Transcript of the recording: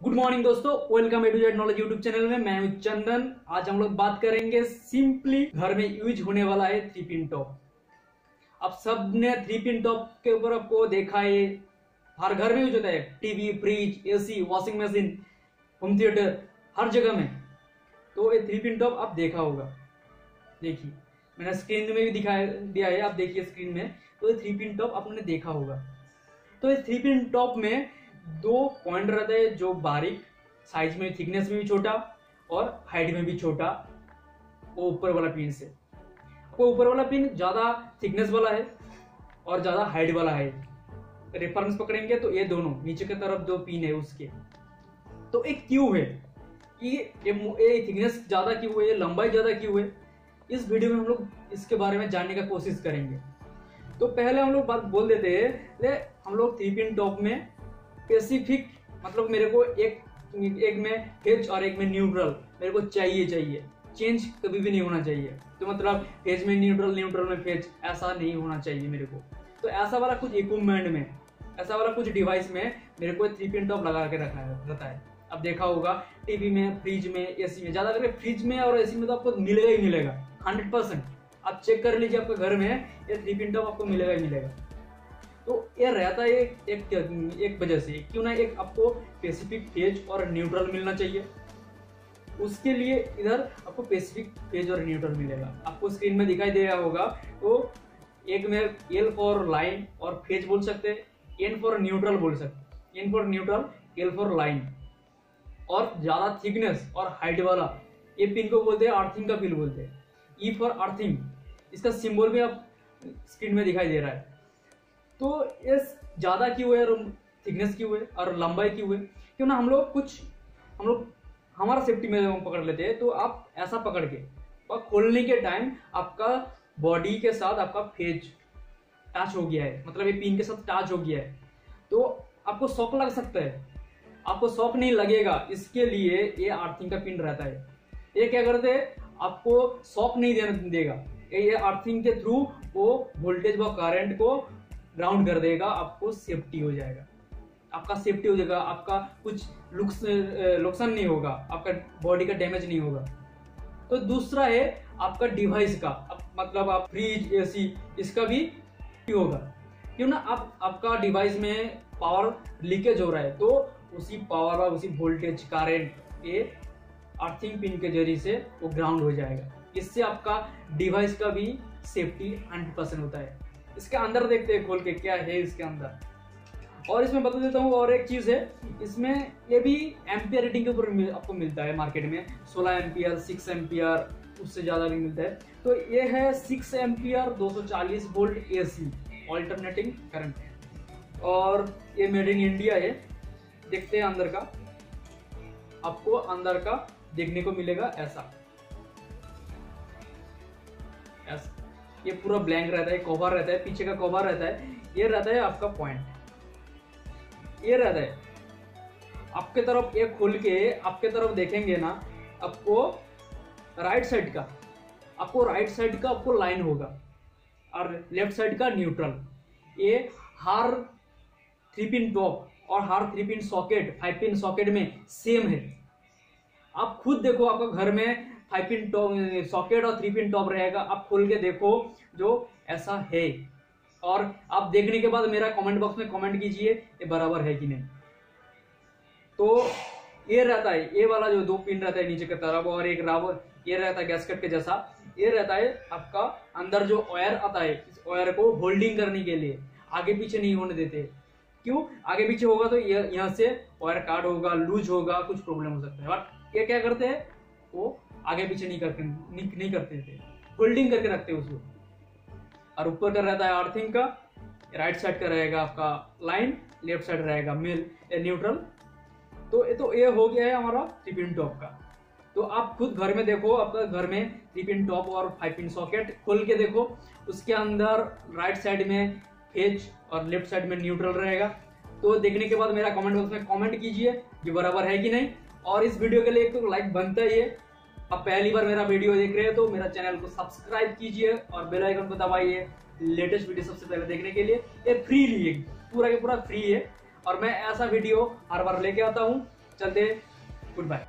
Good morning दोस्तों. Welcome A to Z knowledge YouTube channel में मैं हूँ चंदन. आज हम लोग बात करेंगे सिंपली घर में यूज़ होने वाला है थ्री पिन टॉप अब सबने थ्री पिन टॉप के ऊपर आपको देखा है. हर घर में यूज़ होता है. TV fridge AC washing machine home theatre हर जगह में. तो ये थ्री पिन टॉप आप देखा होगा. देखिए, मैंने स्क्रीन में भी दिखाया, दिया है. आप देखिए स्क्रीन में. तो ये थ्री पिन टॉप आपने देखा होगा. तो ये थ्री पिन टॉप में दो पॉइंट रहते हैं जो बारीक साइज़ में थिकनेस में भी छोटा और हाइट में भी छोटा, वो ऊपर वाला पिन से। वो ऊपर वाला पिन ज़्यादा थिकनेस वाला है और ज़्यादा हाइट वाला है। रेफरेंस पकड़ेंगे तो ये दोनों, नीचे की तरफ़ दो पिन है उसके। तो एक क्यों है ये ये थिकनेस ज़्यादा क्यों है लंबाई ज़्यादा क्यों है। इस वीडियो में हम लोग इसके बारे में जानने का कोशिश करेंगे। तो पहले हम लोग बात बोल देते हैं हम लोग थ्री पिन टॉप में स्पेसिफिक मतलब मेरे को एक एक में फ़ेज़ और एक में न्यूट्रल मेरे को चाहिए चाहिए। चेंज कभी भी नहीं होना चाहिए। तो मतलब फ़ेज़ में न्यूट्रल न्यूट्रल में फ़ेज़ ऐसा नहीं होना चाहिए मेरे को। तो ऐसा वाला कुछ इक्विपमेंट में, ऐसा वाला कुछ डिवाइस में मेरे को थ्री पिन टॉप लगा के रखा है रहता है अब देखा होगा टीवी में फ्रिज में एसी में, ज़्यादा करके फ्रिज में और एसी में तो आपको मिलेगा ही मिलेगा हंड्रेड परसेंट आप चेक कर लीजिए आपके घर में, ये थ्री पिन टॉप आपको मिलेगा ही मिलेगा। तो ये रहता है एक एक, वजह से क्यों ना एक आपको स्पेसिफिक फ़ेज़ और न्यूट्रल मिलना चाहिए। उसके लिए इधर आपको स्पेसिफिक फ़ेज़ और न्यूट्रल मिलेगा। आपको स्क्रीन में दिखाई दे रहा होगा तो एक में एल फॉर लाइन और फ़ेज़ बोल सकते हैं एन फॉर न्यूट्रल बोल सकते N for neutral L for line और ज़्यादा थिकनेस और हाइट वाला ये पिन को बोलते हैं अर्थिंग का पिन बोलते हैं। ई फॉर अर्थिंग इसका सिंबल भी आप स्क्रीन में दिखाई दे रहा है। तो ये ज़्यादा क्यों है और थिकनेस क्यों है और लंबाई क्यों है क्यों ना हम लोग कुछ, हम लोग हमारा सेफ्टी में पकड़ लेते हैं तो आप ऐसा पकड़ के, और खोलने के टाइम आपका बॉडी के साथ आपका फ़ेज़ टच हो गया है। मतलब ये पिन के साथ टच हो गया है। तो आपको शौक लग सकता है। आपको शौक नहीं लगेगा, इसके लिए ये आर्थिंग का पिन रहता है। ये क्या करते हैं? आपको शौक नहीं देने देगा। ये अर्थिंग के थ्रू वो वोल्टेज व करंट को ग्राउंड कर देगा आपको सेफ्टी हो जाएगा। आपका सेफ्टी हो जाएगा आपका कुछ लुक्स नुकसान नहीं होगा आपका बॉडी का डैमेज नहीं होगा। तो दूसरा है आपका डिवाइस का आप, मतलब आप फ्रिज एसी इसका भी होगा। क्यों ना आप आपका डिवाइस में पावर लीकेज हो रहा है तो उसी पावर और उसी वोल्टेज करंट ये अर्थिंग पिन के ज़रिए से वो ग्राउंड हो जाएगा। इससे आपका डिवाइस का भी सेफ्टी हंड्रेड परसेंट होता है। इसके अंदर देखते हैं खोल के क्या है इसके अंदर। और इसमें बता देता हूँ और एक चीज़ है इसमें ये भी एम्पियर रेटिंग के ऊपर मिल, आपको मिलता है मार्केट में। 16 एम्पियर सिक्स एम्पियर उससे ज़्यादा भी मिलता है। तो ये है 6 ampere 240 volt AC alternating current और ये मेड इन इंडिया है। देखते हैं अंदर का। आपको अंदर का देखने को मिलेगा ऐसा। ऐसा। ये पूरा ब्लैंक रहता है कवर रहता है, पीछे का कवर रहता है, ये रहता है आपका पॉइंट ये रहता है. आपके तरफ़ ये खोल के आपके तरफ़ देखेंगे ना, आपको राइट साइड का, आपको राइट साइड का आपको लाइन होगा और लेफ़्ट साइड का न्यूट्रल ये हर थ्री पिन टॉप और हर three pin socket five pin socket में सेम है. आप खुद देखो आपका घर में फाइव पिन टॉप सॉकेट और थ्री पिन टॉप रहेगा। आप खोल के देखो जो ऐसा है। और आप देखने के बाद मेरा कमेंट बॉक्स में कमेंट कीजिए, ये बराबर है कि नहीं। तो ये रहता है, ये वाला जो दो पिन रहता है नीचे की तरफ़ और एक रावर ये रहता है गैसकट के जैसा। ये रहता है आपका अंदर जो ऑयर आता है, इस ऑयर को होल्डिंग करने के लिए। आगे पीछे नहीं होने देते। क्यों? आगे पीछे होगा तो यहाँ से ऑयर कार्ड होगा, लूज होगा, कुछ प्रॉब्लम हो सकता है। बट ये क्या करते हैं? वो आगे पीछे नहीं करते नहीं, नहीं करते थे। होल्डिंग करके रखते उसको। और ऊपर का रहता है अर्थिंग का राइट साइड का रहेगा आपका लाइन लेफ़्ट साइड रहेगा मेल न्यूट्रल तो ये तो ये हो गया है हमारा थ्री पिन टॉप का। तो आप खुद घर में देखो आपका घर में थ्री पिन टॉप और फाइव पिन सॉकेट खोल के देखो। उसके अंदर राइट साइड में फ़ेज़ और लेफ़्ट साइड में न्यूट्रल रहेगा। तो देखने के बाद मेरा कमेंट बॉक्स में कमेंट कीजिए कि बराबर है कि नहीं। और इस वीडियो के लिए एक तो लाइक बनता ही है। अब पहली बार मेरा वीडियो देख रहे हैं तो मेरा चैनल को सब्सक्राइब कीजिए और बेल आइकन को दबाइए लेटेस्ट वीडियो सबसे पहले देखने के लिए। ये फ्री लिए पूरा के पूरा फ्री है। और मैं ऐसा वीडियो हर बार लेके आता हूँ। चलते गुड बाय